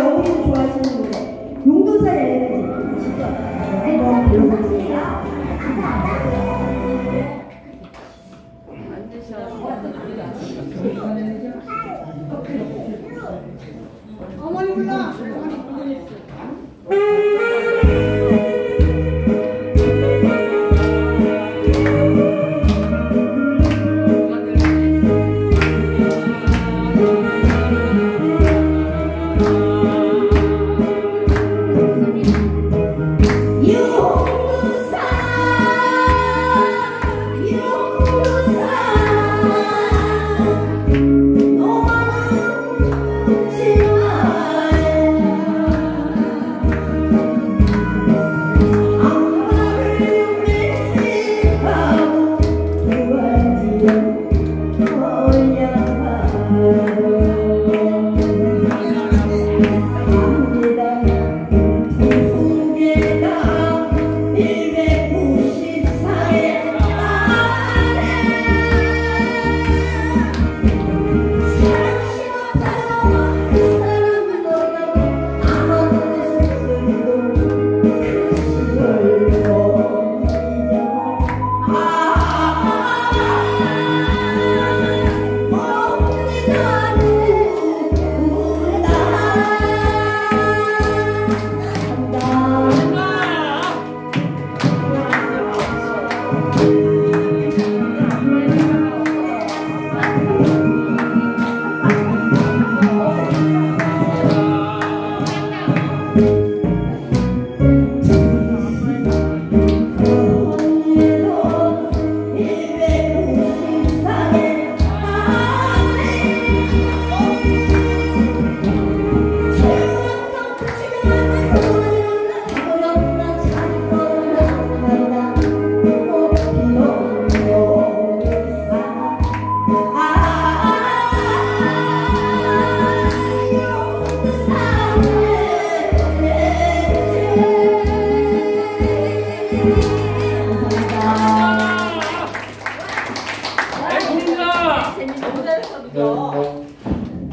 어머니도 좋아하시는 노래 용도사의 에너지 아시죠? 불러보세요. 어머니 불러. 용도사 도와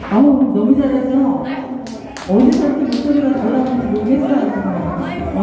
아우 너무 잘하죠? 어디서 이렇게 목소리가 잘 나오는지 모르겠어요.